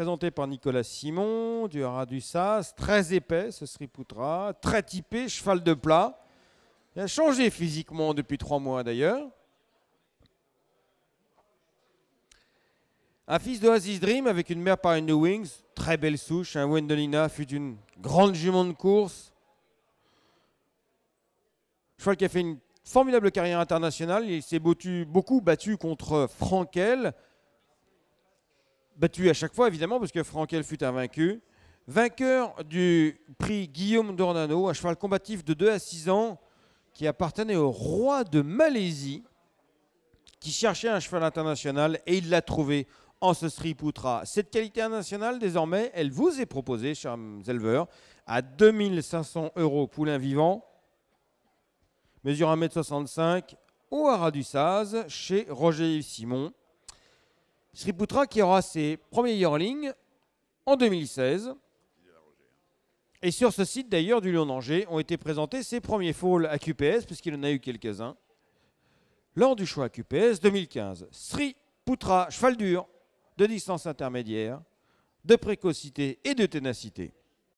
présenté par Nicolas Simon, du Haras du Sas, très épais ce Sriputra, très typé, cheval de plat. Il a changé physiquement depuis trois mois d'ailleurs. Un fils de Oasis Dream avec une mère par une Wings, très belle souche. Un Wendolina fut une grande jument de course. Cheval qui a fait une formidable carrière internationale. Il s'est beaucoup battu contre Frankel. Battu à chaque fois, évidemment, parce que Frankel fut invaincu. Vainqueur du prix Guillaume Dornano, un cheval combatif de 2 à 6 ans qui appartenait au roi de Malaisie, qui cherchait un cheval international et il l'a trouvé en ce Sriputra. Cette qualité internationale, désormais, elle vous est proposée, chers éleveurs, à 2500 euros poulain vivant, mesure 1m65, au Haras du Saz, chez Roger Simon. Sriputra qui aura ses premiers yearlings en 2016. Et sur ce site d'ailleurs du Lyon d'Angers ont été présentés ses premiers foals à QPS, puisqu'il en a eu quelques-uns. Lors du choix à QPS 2015, Sri Putra, cheval dur, de distance intermédiaire, de précocité et de ténacité.